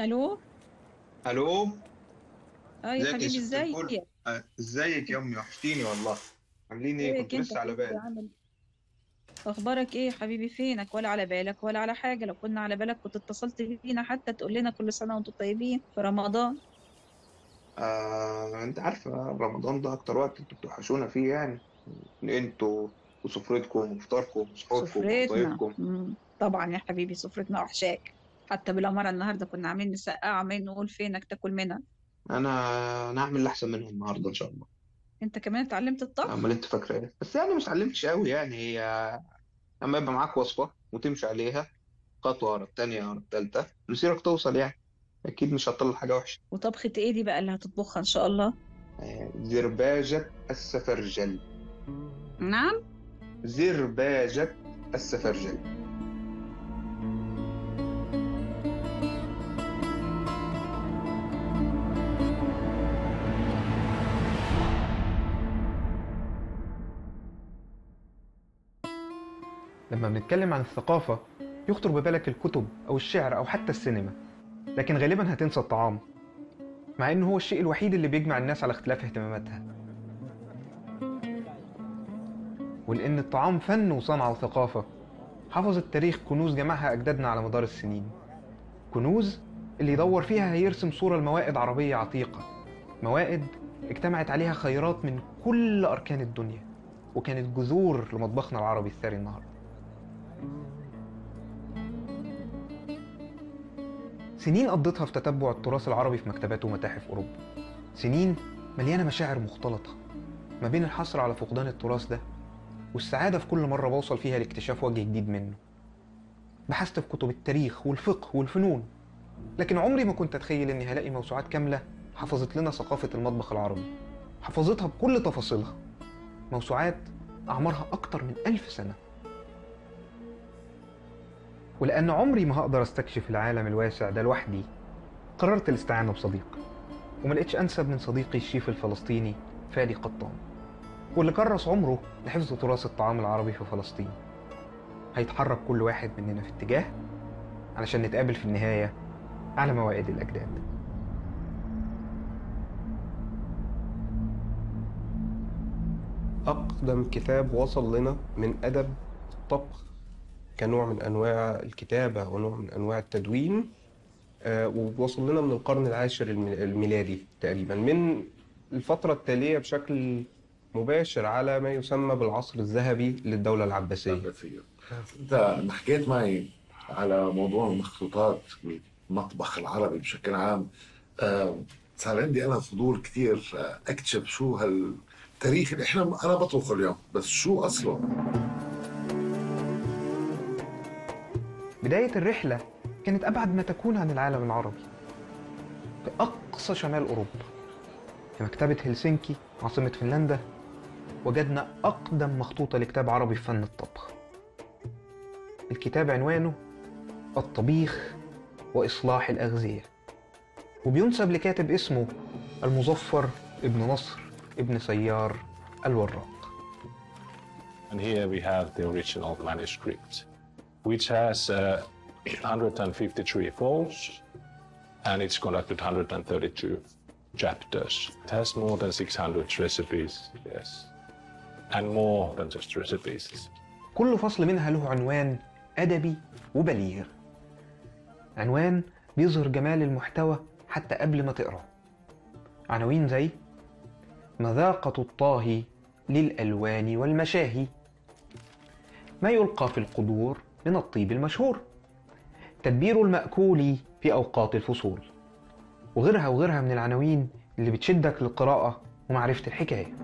ألو؟ ألو؟ آه يا ازيك يا حبيبي ست ازيك؟ آه، ازيك يا أمي؟ وحشتيني والله. عاملين إيه ازيك كنت انت لسه على حبيبي بالي. عامل أخبارك إيه يا حبيبي؟ فينك؟ ولا على بالك ولا على حاجة؟ لو كنا على بالك كنت اتصلت بينا حتى تقول لنا كل سنة وأنتم طيبين في رمضان. آه أنت عارفه رمضان ده أكتر وقت أنتوا بتوحشونا فيه يعني. أنتوا وسفرتكم وفطاركم وسحوركم سفرتنا. مم. طبعا يا حبيبي سفرتنا وحشاك. حتى بالأمارة النهارده كنا عاملين نسقع عمالين نقول فينك تاكل منها. أنا أنا هعمل اللي أحسن منهم النهارده إن شاء الله. أنت كمان اتعلمت الطبخ؟ امال أنت فاكره إيه؟ بس يعني مش علمتش قوي يعني هي اما يبقى معاك وصفة وتمشي عليها خطوة ورا التانية ورا التالتة مسيرك توصل يعني. أكيد مش هتطلع حاجة وحشة. وطبخة إيه دي بقى اللي هتطبخها إن شاء الله؟ آه، زرباجة السفرجل نعم. زرباجة السفرجل لما بنتكلم عن الثقافة يخطر ببالك الكتب أو الشعر أو حتى السينما. لكن غالبا هتنسى الطعام مع إنه هو الشيء الوحيد اللي بيجمع الناس على اختلاف اهتماماتها. ولأن الطعام فن وصنعة وثقافة حفظ التاريخ كنوز جمعها أجدادنا على مدار السنين. كنوز اللي يدور فيها هيرسم صورة لموائد عربية عتيقة موائد اجتمعت عليها خيرات من كل أركان الدنيا وكانت جذور لمطبخنا العربي الثري النهارده. سنين قضيتها في تتبع التراث العربي في مكتبات ومتاحف أوروبا. سنين مليانة مشاعر مختلطة ما بين الحسرة على فقدان التراث ده والسعادة في كل مرة بوصل فيها لاكتشاف وجه جديد منه. بحثت في كتب التاريخ والفقه والفنون لكن عمري ما كنت أتخيل إني هلاقي موسوعات كاملة حفظت لنا ثقافة المطبخ العربي. حفظتها بكل تفاصيلها. موسوعات أعمارها أكتر من ألف سنة. ولأن عمري ما هقدر أستكشف العالم الواسع ده لوحدي قررت الاستعانة بصديق. وما لقيتش أنسب من صديقي الشيف الفلسطيني فادي قطان واللي كرس عمره لحفظ تراث الطعام العربي في فلسطين. هيتحرك كل واحد مننا في اتجاه علشان نتقابل في النهاية على موائد الأجداد. أقدم كتاب وصل لنا من أدب الطبخ كنوع من أنواع الكتابة ونوع من أنواع التدوين آه، ووصل لنا من القرن العاشر الم- الميلادي تقريبا من الفترة التالية بشكل مباشر على ما يسمى بالعصر الذهبي للدولة العباسية. العباسية. انت حكيت معي على موضوع المخطوطات المطبخ العربي بشكل عام. آه، صار عندي أنا فضول كثير آه، أكتشف شو هالتاريخ اللي إحنا أنا بطبخه اليوم بس شو أصله؟ بداية الرحلة كانت أبعد ما تكون عن العالم العربي في أقصى شمال أوروبا في مكتبة هلسنكي عاصمة فنلندا وجدنا أقدم مخطوطة لكتاب عربي في فن الطبخ. الكتاب عنوانه الطبيخ وإصلاح الأغذية. وبينسب لكاتب اسمه المظفر ابن نصر ابن سيار الوراق. And here we have the original manuscript, which has uh, 153 folds and it's conducted 132 chapters. It has more than 600 recipes, yes, and more than just recipes. كل فصل منها له عنوان أدبي وبليغ عنوان بيظهر جمال المحتوى حتى قبل ما تقرأ عناوين زي مذاقة الطاهي للألوان والمشاهي ما يلقى في القدور من الطيب المشهور. تدبير المأكول في أوقات الفصول. وغيرها وغيرها من العناوين اللي بتشدك للقراءة ومعرفة الحكاية.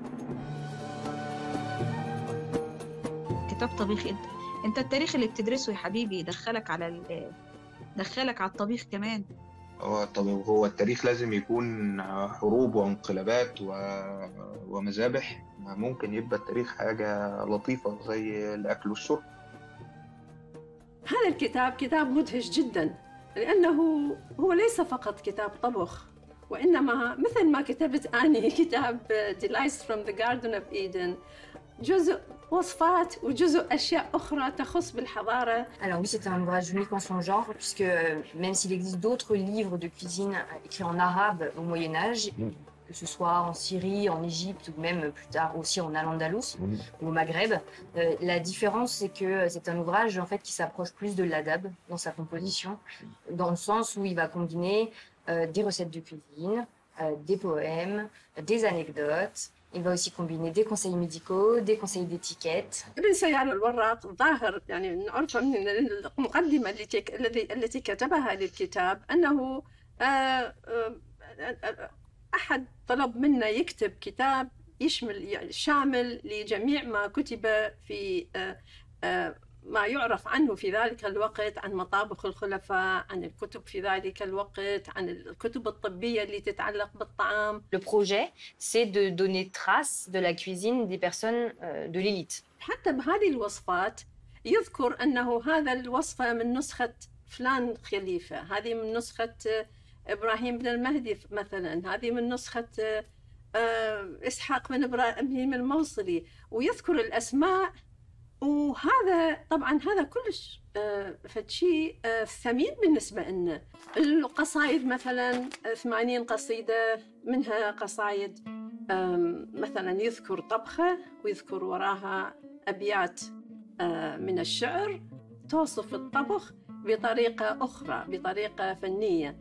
كتاب طبيخ انت إنت التاريخ اللي بتدرسه يا حبيبي يدخلك على ال... دخلك على الطبيخ كمان. هو طب هو التاريخ لازم يكون حروب وانقلابات و... ومذابح. ما ممكن يبقى التاريخ حاجة لطيفة زي الأكل والشرب. هذا الكتاب كتاب مدهش جدا لأنه هو ليس فقط كتاب طبخ وإنما مثل ما كتبت أني كتاب Delights from the Garden of Eden جزء وصفات وجزء أشياء أخرى تخص بالحضارة Alors oui, c'est un ouvrage unique en son genre, puisque euh, même s'il existe d'autres livres de cuisine euh, écrits en arabe au Moyen Âge, Mm. que ce soit en Syrie, en Égypte ou même plus tard aussi en Al-Andalus Mm. ou au Maghreb, euh, la différence c'est que c'est un ouvrage en fait qui s'approche plus de l'adab dans sa composition, dans le sens où il va combiner euh, des recettes de cuisine, euh, des poèmes, des anecdotes. Il va aussi combiner des conseils médicaux, des conseils d'étiquette, ابن سيار الوراق ظاهر يعني نعرفه من المقدمة التي الذي التي كتبها للكتاب أنه آه، آه، آه، أحد طلب منا يكتب كتاب يشمل يعني شامل لجميع ما كتب في آه، آه، ما يعرف عنه في ذلك الوقت عن مطابخ الخلفاء عن الكتب في ذلك الوقت عن الكتب الطبية اللي تتعلق بالطعام Le projet, c'est de donner trace de la cuisine des personnes euh, de l'élite. حتى بهذه الوصفات يذكر أنه هذا الوصفة من نسخة فلان خليفة هذه من نسخة آه، إبراهيم بن المهدي مثلا. هذه من نسخة آه، إسحاق بن إبراهيم الموصلي. ويذكر الأسماء. وهذا طبعا هذا كلش آه، فد شيء آه، ثمين بالنسبة لنا القصايد مثلا آه، 80 قصيدة منها قصايد مثلا يذكر طبخة ويذكر وراها أبيات من الشعر. توصف الطبخ بطريقة أخرى بطريقة فنية.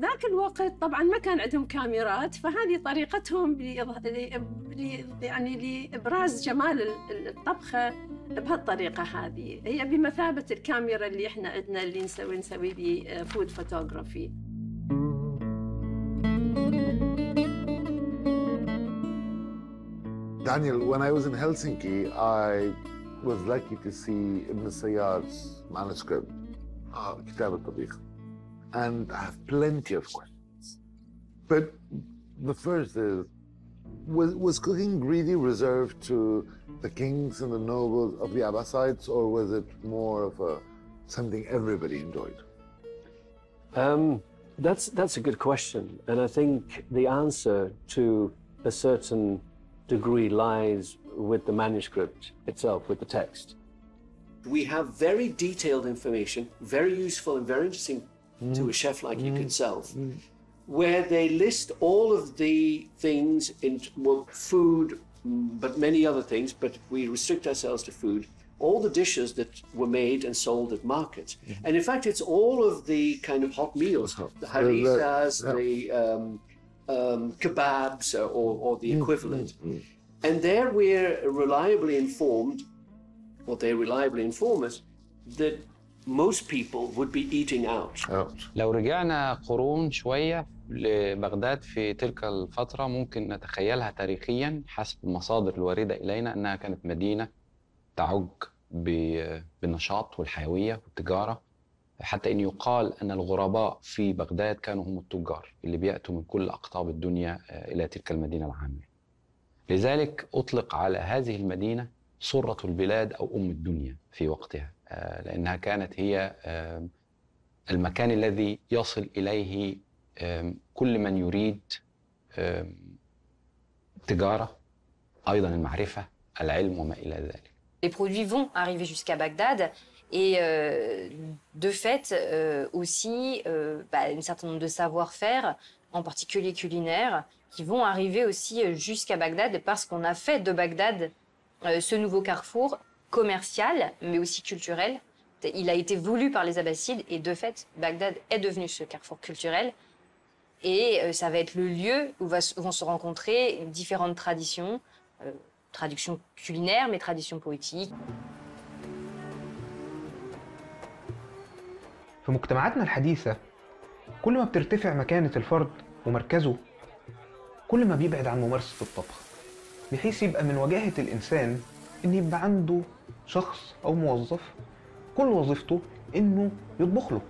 ذاك الوقت طبعا ما كان عندهم كاميرات فهذه طريقتهم يعني لإبراز جمال ال- ال- الطبخة بهالطريقة هذه. هي بمثابة الكاميرا اللي إحنا عندنا اللي نسوي نسوي بيه food photography Daniel, when I was in Helsinki, I was lucky to see Ibn Sayyar's manuscript, uh, Kitab al-Tabiq, and I have plenty of questions. But the first is, was, was cooking really reserved to the kings and the nobles of the Abbasides, or was it more of a something everybody enjoyed? Um, that's that's a good question, and I think the answer to a certain degree lies with the manuscript itself, with the text. We have very detailed information, very useful and very interesting to a chef like you yourself, where they list all of the things in well, food, mm, but many other things. But we restrict ourselves to food. All the dishes that were made and sold at markets, and in fact, it's all of the kind of hot meals, the harisas, yeah. the um, um, kebabs, uh, or, or the equivalent. And there we're reliably informed, what they reliably inform us, that most people would be eating out. Out. لو رجعنا قرون شوية لبغداد في تلك الفترة ممكن نتخيلها تاريخيا حسب المصادر الواردة إلينا أنها كانت مدينة تعج ب- بالنشاط والحيوية والتجارة حتى إن يقال أن الغرباء في بغداد كانوا هم التجار اللي بيأتوا من كل أقطاب الدنيا آه، إلى تلك المدينة العامة لذلك أطلق على هذه المدينة سرة البلاد أو أم الدنيا في وقتها لأنها كانت هي آم، المكان الذي يصل إليه آم، كل من يريد آم، تجارة أيضا المعرفة العلم وما إلى ذلك Les produits vont arriver jusqu'à Bagdad et euh, de fait euh, aussi euh, bah, un certain nombre de savoir-faire, en particulier culinaires, qui vont arriver aussi euh, jusqu'à Bagdad parce qu'on a fait de Bagdad euh, ce nouveau carrefour commercial mais aussi culturel. Il a été voulu par les Abbassides et de fait Bagdad est devenu ce carrefour culturel et euh, ça va être le lieu où, va se- vont se rencontrer différentes traditions, euh, traditions culinaires mais traditions poétiques. في مجتمعاتنا الحديثة كل ما بترتفع مكانة الفرد ومركزه كل ما بيبعد عن ممارسة الطبخ بحيث يبقى من وجاهة الإنسان إن يبقى عنده شخص أو موظف كل وظيفته إنه يطبخ له.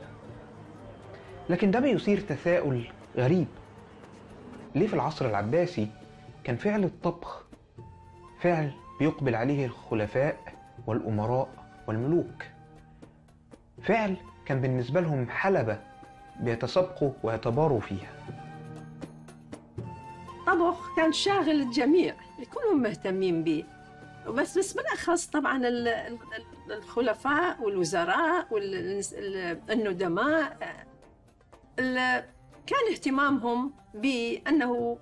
لكن ده بيثير تساؤل غريب. ليه في العصر العباسي كان فعل الطبخ فعل بيقبل عليه الخلفاء والأمراء والملوك؟ فعل كان بالنسبة لهم حلبة بيتسابقوا ويتباروا فيها. طبخ كان شاغل الجميع كلهم مهتمين به. بس بس بالاخص طبعا ال- ال- ال- الخلفاء والوزراء والندماء ال- كان اهتمامهم بأنه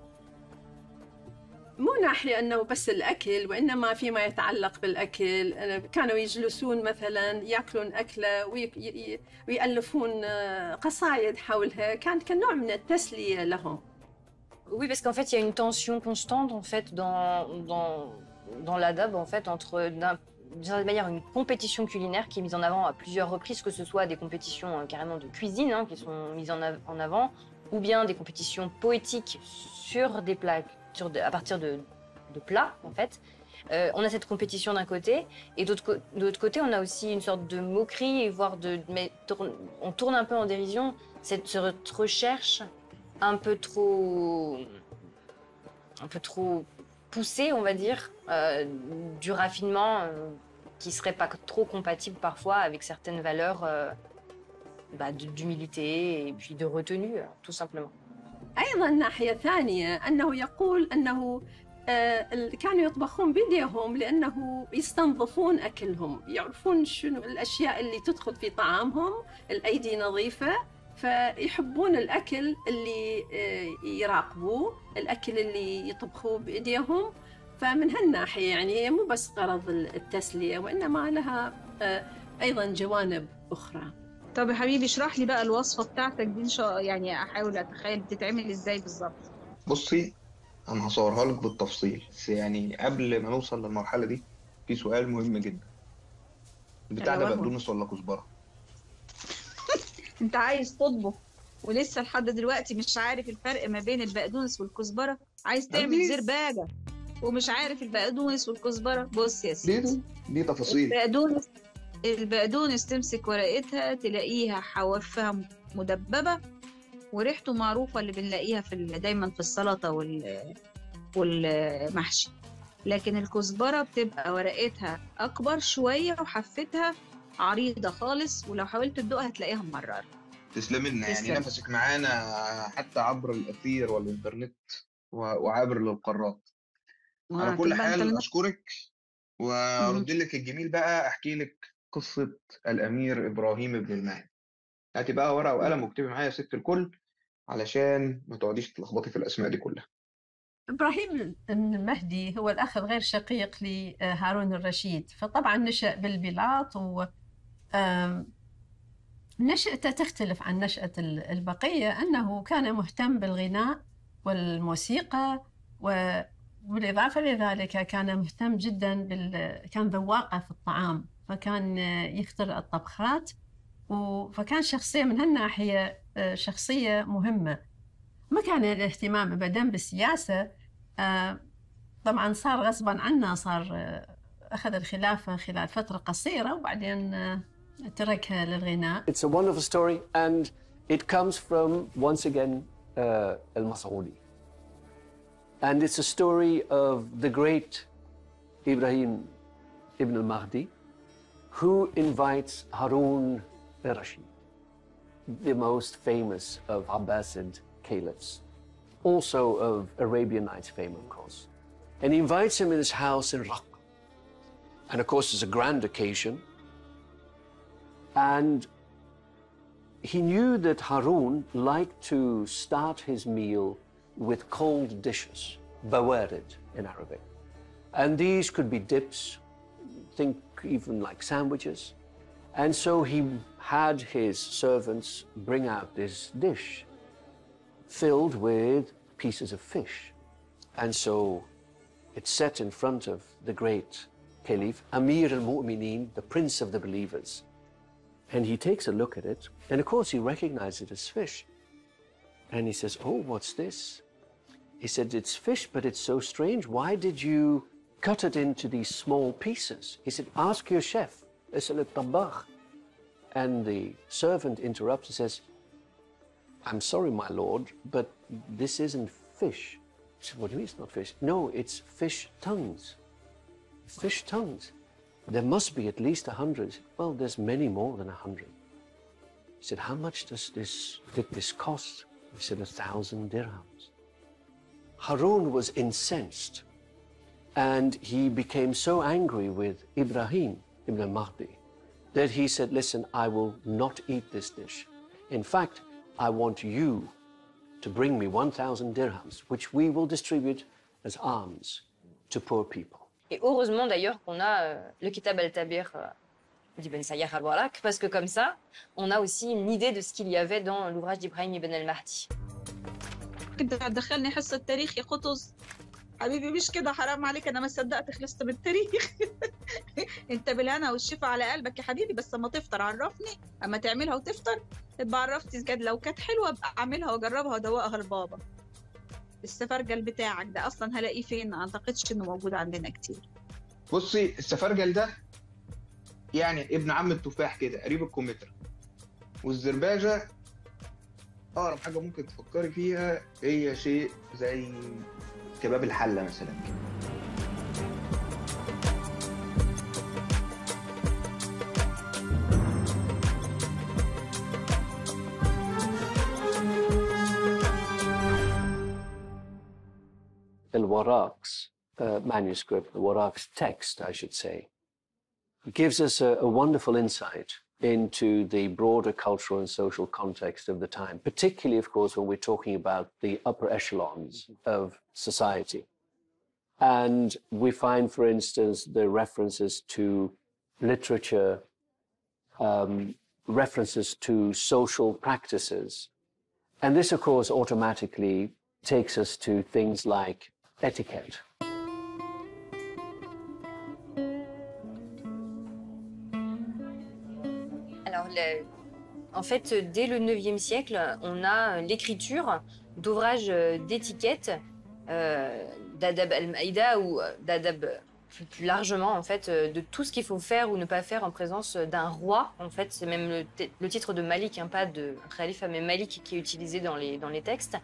مو ناحية أنه بس الأكل وإنما فيما يتعلق بالأكل. كانوا يجلسون مثلا يأكلون أكلة وي- ي- ويالفون قصائد حولها. كانت كنوع من التسلية لهم. Oui, parce qu'en fait, il y a une tension constante en fait dans, dans, dans l'adab en fait entre d'un- d'une manière une compétition culinaire qui est mise en avant à plusieurs reprises, que ce soit des compétitions euh, carrément de cuisine hein, qui sont mises en, av- en avant, ou bien des compétitions poétiques sur des plats, à partir de, plats en fait. Euh, on a cette compétition d'un côté, et d'autre côté, on a aussi une sorte de moquerie, voire de, on tourne un peu en dérision cette, cette recherche un peu trop, un peu trop poussée, on va dire, euh, du raffinement euh, qui serait pas trop compatible parfois avec certaines valeurs euh, bah, de- d'humilité et puis de retenue, euh, tout simplement. ايضا ناحيه ثانيه انه يقول انه آه، ال- كانوا يطبخون بيديهم لانه يستنظفون اكلهم يعرفون شنو الاشياء اللي تدخل في طعامهم الايدي نظيفه فيحبون الأكل اللي آه، يراقبوه الأكل اللي يطبخوه بإيديهم. فمن هالناحية يعني هي مو بس غرض التسلية وإنما لها آه، أيضا جوانب أخرى. طب يا حبيبي اشرح لي بقى الوصفة بتاعتك دي إن شاء يعني أحاول أتخيل بتتعمل إزاي بالظبط. بصي أنا هصورها لك بالتفصيل. بس يعني قبل ما نوصل للمرحلة دي في سؤال مهم جدا. البتاع ده. بقدونس ولا كزبرة؟ انت عايز تطبخ ولسه لحد دلوقتي مش عارف الفرق ما بين البقدونس والكزبرة. عايز تعمل أكيد. زرباجة ومش عارف البقدونس والكزبرة. بص يا دي سيدي. دي تفاصيل. البقدونس البقدونس تمسك ورقتها تلاقيها حوافها مدببة وريحته معروفة اللي بنلاقيها في دايما في السلطة وال والمحشي. لكن الكزبرة بتبقى ورقتها أكبر شوية وحفتها عريضة خالص ولو حاولت تدوقها هتلاقيها مررة تسلمي لنا يعني. نفسك معانا حتى عبر الأثير والإنترنت وعبر للقارات. على آه، كل حال أشكرك وأرد لك الجميل بقى أحكي لك قصة الأمير إبراهيم بن المهدي. هاتي بقى ورقة وقلم واكتبي معايا يا ست الكل علشان ما تقعديش تلخبطي في الأسماء دي كلها. إبراهيم بن المهدي هو الأخ الغير شقيق لهارون الرشيد فطبعا نشأ بالبلاط و نشأته تختلف عن نشأة ال- البقية أنه كان مهتم بالغناء والموسيقى و بالإضافة لذلك كان مهتم جدا بال... كان ذواقة في الطعام فكان يخترع الطبخات و... فكان شخصية من هالناحية آه، شخصية مهمة. ما كان الاهتمام أبدا بالسياسة آه، طبعا صار غصبا عنه صار آه، أخذ الخلافة خلال فترة قصيرة وبعدين It's a wonderful story, and it comes from, once again, uh, Al. And it's a story of the great Ibrahim ibn al Mahdi, who invites Harun al Rashid, the most famous of Abbasid caliphs, also of Arabian Nights fame, of course. And he invites him in his house in Raqqa. And of course, it's a grand occasion. And he knew that Harun liked to start his meal with cold dishes, bawarid in Arabic. And these could be dips, think even like sandwiches. And so he had his servants bring out this dish filled with pieces of fish. And so it's set in front of the great Caliph, Amir al Mu'mineen, the prince of the believers. And he takes a look at it, and of course he recognizes it as fish. And he says, Oh, what's this? He said, It's fish, but it's so strange. Why did you cut it into these small pieces? He said, Ask your chef. And the servant interrupts and says, I'm sorry, my lord, but this isn't fish. Said, what do you mean it's not fish? No, it's fish tongues. Fish tongues. There must be at least a hundred. Well, there's many more than a hundred. He said, How much does this did this cost? He said, A thousand dirhams. Harun was incensed And he became so angry with Ibrahim ibn al-Mahdi that he said, listen, I will not eat this dish. In fact, I want you to bring me 1,000 dirhams, which we will distribute as alms to poor people. Et heureusement d'ailleurs qu'on a euh, le Kitab al-Tabir euh, d'Ibn Sayyar al-Warraq, parce que comme ça, on a aussi une idée de ce qu'il y avait dans l'ouvrage d'Ibrahim ibn al-Mahdi. حبيبي مش كده حرام عليك أنا ما صدقت خلصت من التاريخ انت بالهنا والشفا على قلبك يا حبيبي بس اما تفطر عرفني. أما تعملها وتفطر تبقى عرفتي لو كانت حلوة أبقى أعملها وأجربها وأدوقها لبابا. السفرجل بتاعك ده أصلا هلاقيه فين؟ ما أعتقدش إنه موجود عندنا كتير. بصي السفرجل ده يعني ابن عم التفاح كده قريب الكمثرى. والزرباجة أقرب حاجة ممكن تفكري فيها هي شيء زي كباب الحلة مثلا كده. Al Waraq's uh, manuscript, the Waraq's text, I should say, gives us a, a wonderful insight into the broader cultural and social context of the time, particularly, of course, when we're talking about the upper echelons of society. And we find, for instance, the references to literature, um, references to social practices. And this, of course, automatically takes us to things like etiquette. Alors, en fait, dès le 9e siècle, on a l'écriture d'ouvrages euh, d'étiquette euh, d'Adab al-Maïda ou euh, d'Adab plus, largement, en fait, euh, de tout ce qu'il faut faire ou ne pas faire en présence d'un roi. En fait, c'est même le titre de Malik, hein, pas de Khalifa, mais Malik qui est utilisé dans les, dans les textes.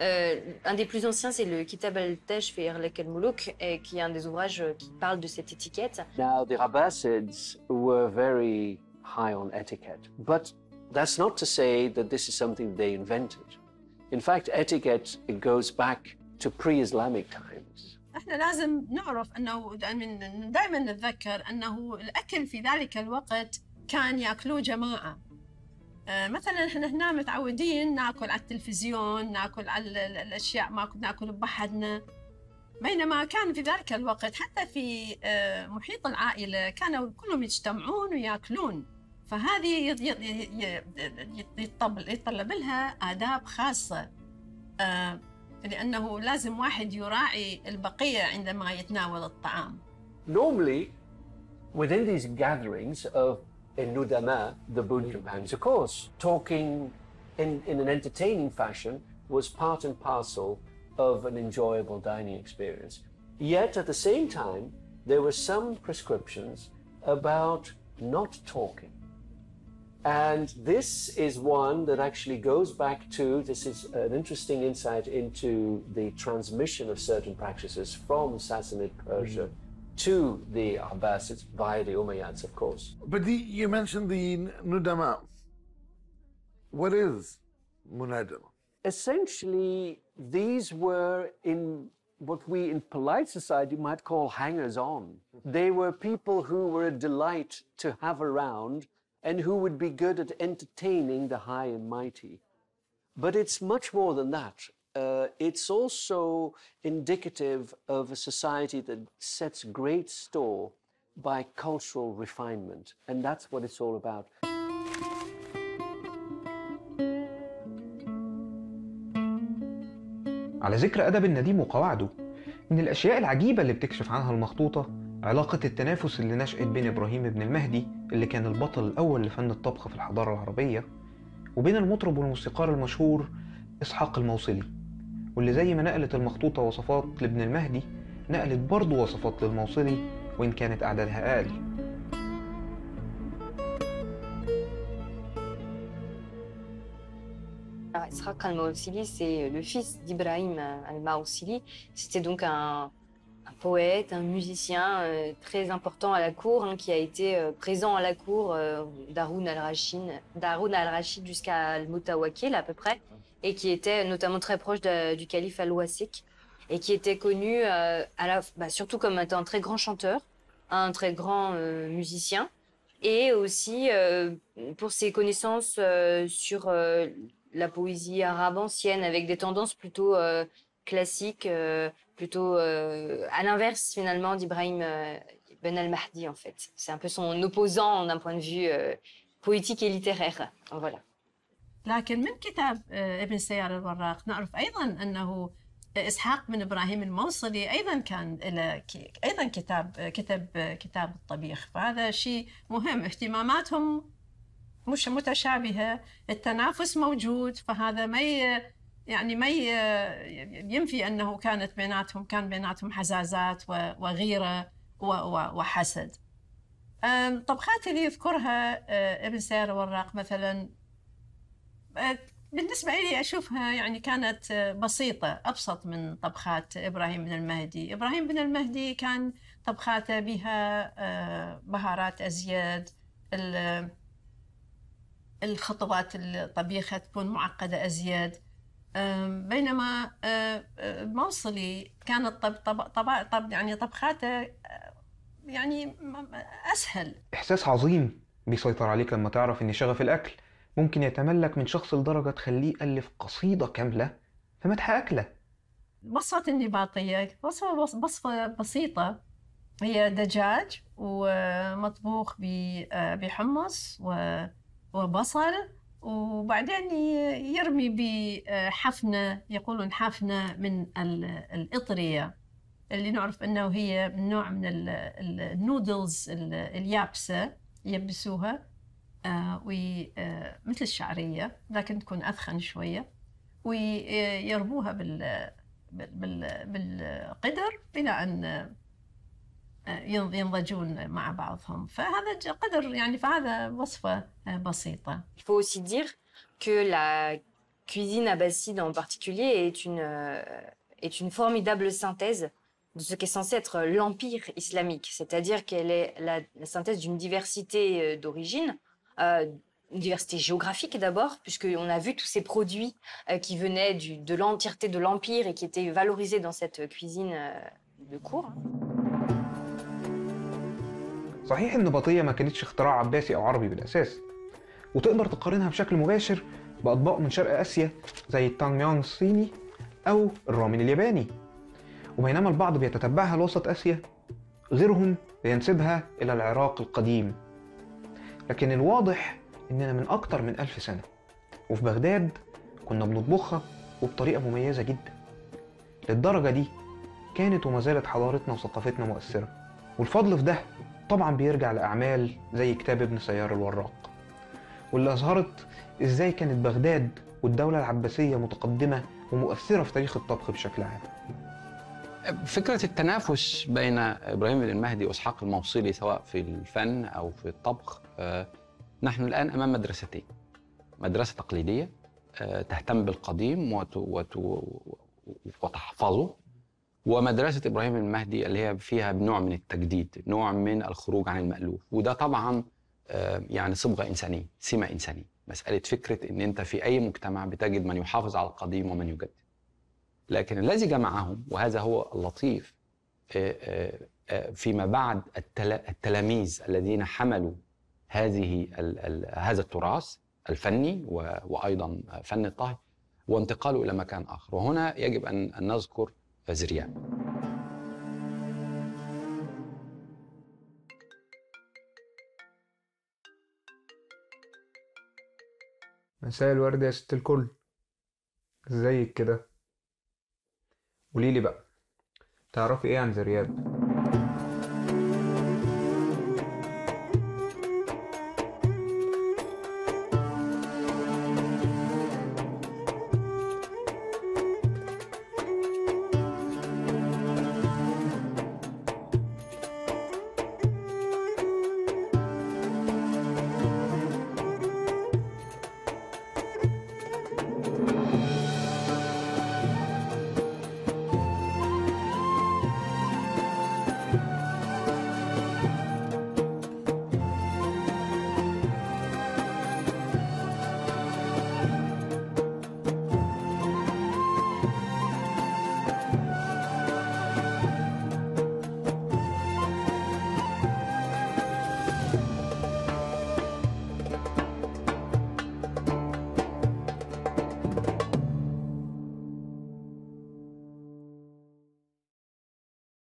Euh, un des plus anciens, c'est le Kitab al-Taj fi Irlaq al-Muluk, et qui est un des ouvrages euh, qui parle de cette étiquette. Now, the Abbasids were very high on etiquette, but that's not to say that this is something they invented. In fact, etiquette it goes back to pre-Islamic times. احنا لازم نعرف انه دائما نتذكر انه الاكل في ذلك الوقت كان ياكلوه جماعه آه، مثلا إحنا هنا متعودين نأكل على التلفزيون نأكل على ال- ال- الأشياء ما كنا نأكل بحدنا بينما كان في ذلك الوقت حتى في آه، محيط العائلة كانوا كلهم يجتمعون ويأكلون. فهذه يط- يط- ي- ي- يطلب يطلب لها آداب خاصة. آه، لأنه لازم واحد يراعي البقية عندما يتناول الطعام. Normally, within these gatherings of Nudama, the companions, of course, talking in, in an entertaining fashion was part and parcel of an enjoyable dining experience. Yet at the same time, there were some prescriptions about not talking. And this is one that actually goes back to this is an interesting insight into the transmission of certain practices from Sassanid Persia to the Abbasids via the Umayyads, of course. But the, you mentioned the Nudama. What is Munadama? Essentially, these were in what we in polite society might call hangers on. They were people who were a delight to have around and who would be good at entertaining the high and mighty. But it's much more than that. Uh, it's also indicative of a society that sets great store by cultural refinement. And that's what it's all about. على ذكر أدب النديم وقواعده من الأشياء العجيبة اللي بتكشف عنها المخطوطة علاقة التنافس اللي نشأت بين إبراهيم بن المهدي اللي كان البطل الأول لفن الطبخ في الحضارة العربية وبين المطرب والموسيقار المشهور إسحاق الموصلي واللي زي ما نقلت المخطوطة وصفات لابن المهدي نقلت برضه وصفات للموصلي وإن كانت أعدادها أقل Alors, Israq al-Mawsili, c'est le fils d'Ibrahim al-Mawsili. C'était donc un, un poète, un musicien euh, très important à la cour, hein, qui a été euh, présent à la cour euh, d'Haroun al-Rashid d'Haroun al-Rashid jusqu'à al-Mutawakil à peu près, et qui était notamment très proche du calife al-Wasik. et qui était connu euh, bah, surtout comme étant un très grand chanteur, un très grand euh, musicien, et aussi euh, pour ses connaissances sur la poésie arabe ancienne, avec des tendances plutôt classiques, plutôt à l'inverse finalement d'Ibrahim Ben al-Mahdi en fait. C'est un peu son opposant d'un point de vue poétique et littéraire. Voilà. لكن من كتاب آه، ابن سيار الوراق نعرف أيضا أنه إسحاق بن إبراهيم الموصلي أيضا كان له أيضا كتاب آه، كتب آه، كتاب الطبيخ فهذا شيء مهم. اهتماماتهم مش متشابهة التنافس موجود. فهذا ما يعني ما ينفي أنه كانت بيناتهم كان بيناتهم حزازات و- وغيرة و- و- وحسد. طبخات اللي يذكرها آه، ابن سيار الوراق مثلا آه، بالنسبة لي أشوفها يعني كانت بسيطة أبسط من طبخات إبراهيم بن المهدي. إبراهيم بن المهدي كان طبخاته بها آه، بهارات أزيد ال- الخطوات الطبيخة تكون معقدة أزيد. بينما آه، آه، الموصلي كانت طب طب طب طب يعني طبخاته يعني أسهل. إحساس عظيم بيسيطر عليك لما تعرف إن شغف الأكل. ممكن يتملك من شخص لدرجة تخليه يألف قصيدة كاملة مدح أكلة وصفة النباطية وصفة وصفة بسيطة. هي دجاج ومطبوخ بحمص وبصل وبعدين يرمي بحفنة يقولون حفنة من ال- الإطرية. اللي نعرف أنه هي نوع من ال- ال- النودلز ال- اليابسة يبسوها آه، آه، مثل الشعرية لكن تكون أثخن شوية ويربوها بال بال- بالقدر إلى أن آه، ين- ينضجون مع بعضهم فهذا قدر يعني فهذا وصفة آه، Il faut aussi dire que la cuisine abbasside en particulier est une, euh, est une formidable synthèse de ce qu'est censé être l'empire islamique, c'est-à-dire qu'elle est la, la synthèse d'une diversité euh, d'origine, euh, une diversité géographique d'abord, puisqu'on a vu tous ces produits euh, qui venaient du- de l'entièreté de l'empire et qui étaient valorisés dans cette cuisine euh, de cour. صحيح إن بطية ما كانتش اختراع عباسي أو عربي بالأساس وتقدر تقارنها بشكل مباشر بأطباق من شرق آسيا زي التانج ميونغ الصيني أو الرامن الياباني وبينما البعض بيتتبعها لوسط آسيا غيرهم بينسبها إلى العراق القديم لكن الواضح إننا من أكتر من ألف سنة وفي بغداد كنا بنطبخها وبطريقة مميزة جدا. للدرجة دي كانت وما زالت حضارتنا وثقافتنا مؤثرة. والفضل في ده طبعا بيرجع لأعمال زي كتاب ابن سيار الوراق واللي أظهرت إزاي كانت بغداد والدولة العباسية متقدمة ومؤثرة في تاريخ الطبخ بشكل عام. فكرة التنافس بين إبراهيم بن المهدي وإسحاق الموصلي سواء في الفن أو في الطبخ آه، نحن الآن أمام مدرستين. مدرسة تقليدية آه، تهتم بالقديم وت- وت- وتحفظه ومدرسة إبراهيم المهدي اللي هي فيها نوع من التجديد نوع من الخروج عن المألوف. وده طبعا آه، يعني صبغة إنسانية سمة إنسانية. مسألة فكرة إن أنت في أي مجتمع بتجد من يحافظ على القديم ومن يجدد. لكن الذي جمعهم وهذا هو اللطيف آه، آه، آه، فيما بعد التلا- التلاميذ الذين حملوا هذه هذا التراث الفني وأيضا فن الطهي وانتقاله إلى مكان آخر. وهنا يجب أن نذكر زريان. مساء الورد يا ست الكل. إزيك كده؟ قوليلي بقى تعرفي إيه عن زرياب؟